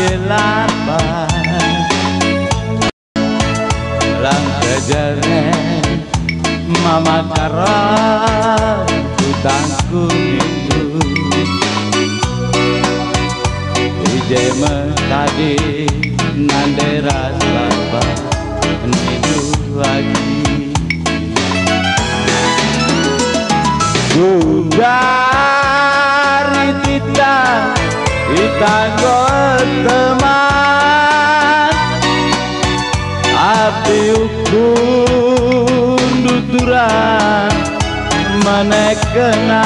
bagai lapan Lang kejaran Mama karan Utangku itu Ije tadi Nandera selaba Nidu lagi Gundari kita Kita Menekenaku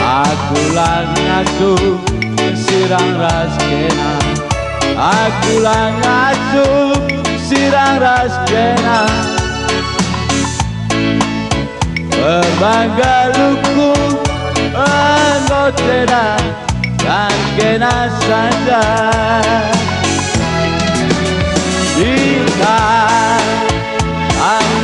Aku lang asuh sirang raskena Aku lang asuh sirang raskena Berbangga luku anggotena dan kena saja Jika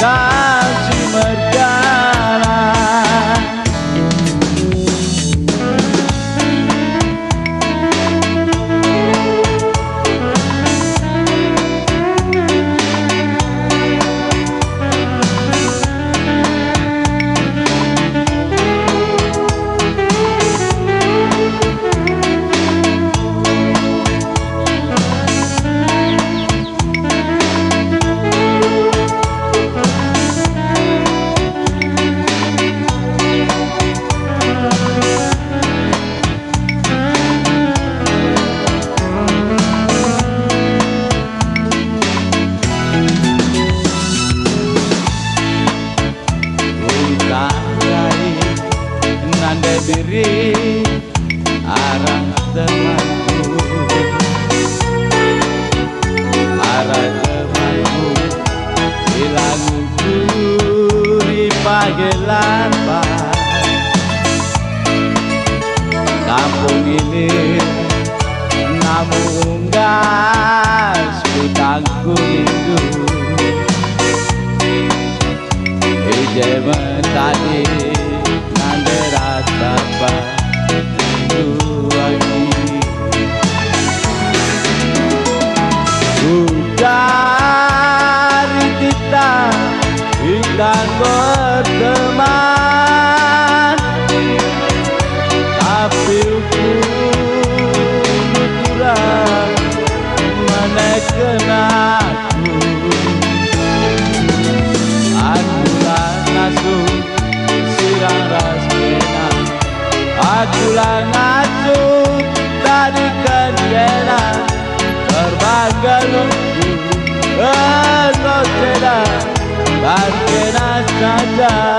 在。diri arah temanku. Arah temanku hilangku di pagi lamba kampung ini namun I die.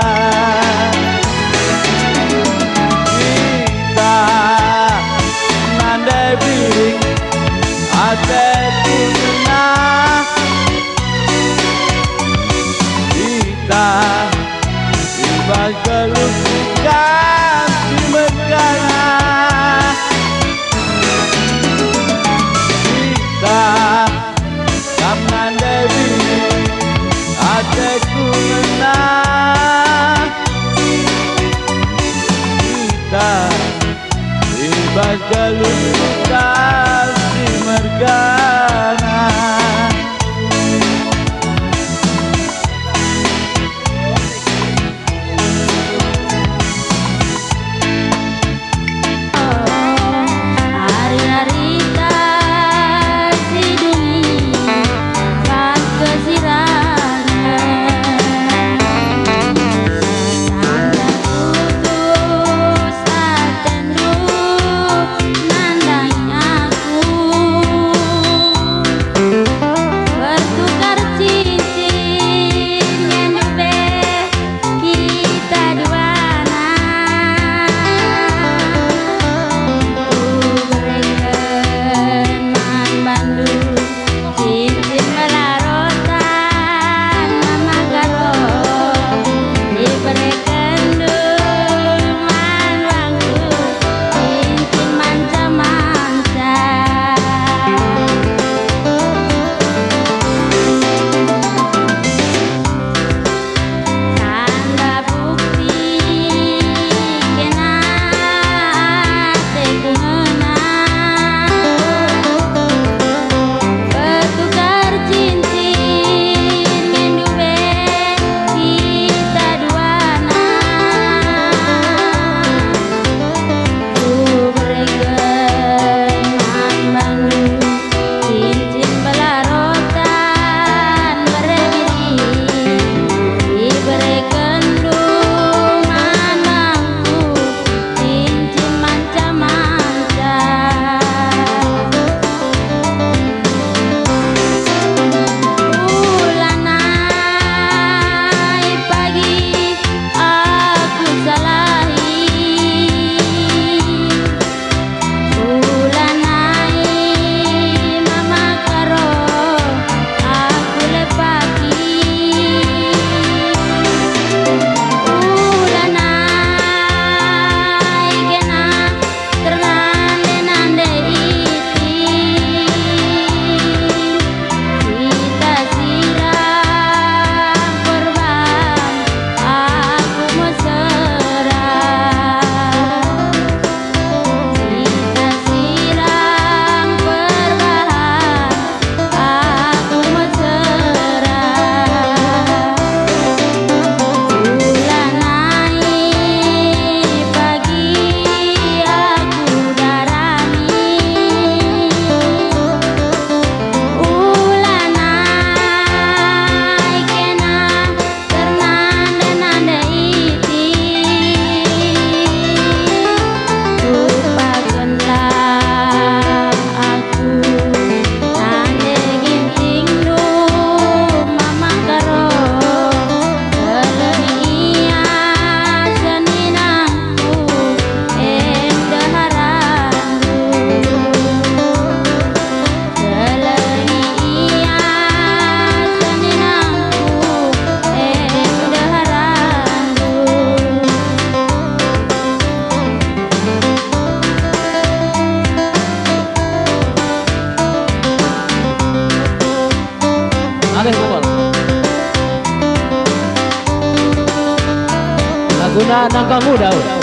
una nanganguraw